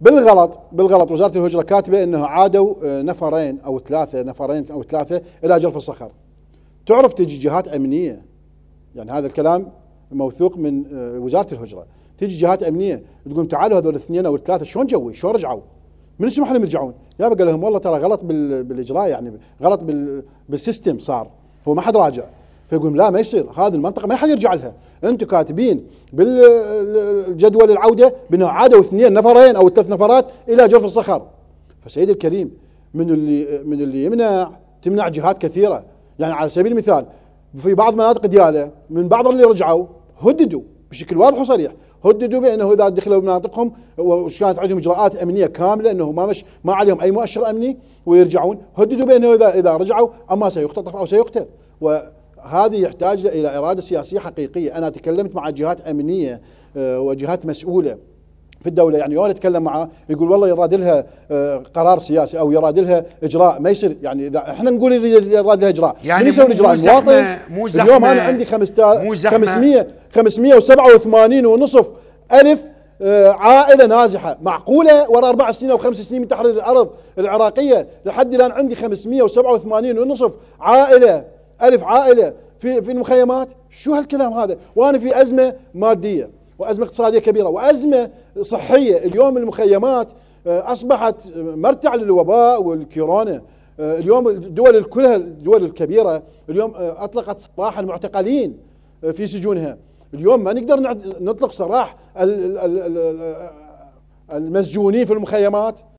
بالغلط بالغلط وزارة الهجرة كاتبة إنه عادوا آه، نفرين أو ثلاثة نفرين أو ثلاثة إلى جرف الصخر. تعرف تجي جهات أمنية يعني هذا الكلام موثوق من آه، وزارة الهجرة، تجي جهات أمنية تقول تعالوا هذول الاثنين أو الثلاثة شلون جوي؟ شلون رجعوا؟ من يسمح لهم يرجعون؟ يا قال لهم والله ترى غلط بالإجراء يعني غلط بالسيستم صار هو ما حد راجع فيقول لا ما يصير هذه المنطقة ما حد يرجع لها. أنتم كاتبين بالجدول العودة بأنه عادوا اثنين نفرين أو ثلاث نفرات إلى جرف الصخر. فسيدي الكريم من اللي من اللي يمنع تمنع جهات كثيرة. يعني على سبيل المثال في بعض مناطق ديالة من بعض اللي رجعوا هددوا بشكل واضح وصريح. هددوا بأنه إذا دخلوا مناطقهم وكانت عندهم إجراءات أمنية كاملة أنه ما مش ما عليهم أي مؤشر أمني ويرجعون هددوا بأنه اذا إذا رجعوا أما سيختطف أو سيقتل. وهذه يحتاج إلى إرادة سياسية حقيقية. أنا تكلمت مع جهات أمنية آه، وجهات مسؤولة في الدولة. يعني يوم أتكلم معه يقول والله يراد لها آه، قرار سياسي أو يراد لها إجراء. ما يصير. يعني إذا إحنا نقول يراد لها إجراء. يعني من يسوي الاجراء المواطن مو زحمه اليوم أنا عندي 500 587 ونصف ألف آه، عائلة نازحة معقولة وراء أربع سنين أو خمس سنين من تحرير الأرض العراقية. لحد الآن عندي 587 ونصف عائلة ألف عائلة في في المخيمات. شو هالكلام هذا؟ وأنا في أزمة مادية وأزمة اقتصادية كبيرة وأزمة صحية. اليوم المخيمات آه، أصبحت مرتع للوباء والكورونا. آه، اليوم الدول كلها الدول الكبيرة اليوم أطلقت سراح المعتقلين في سجونها. اليوم ما نقدر نطلق سراح المسجونين في المخيمات.